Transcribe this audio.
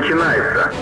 Начинается.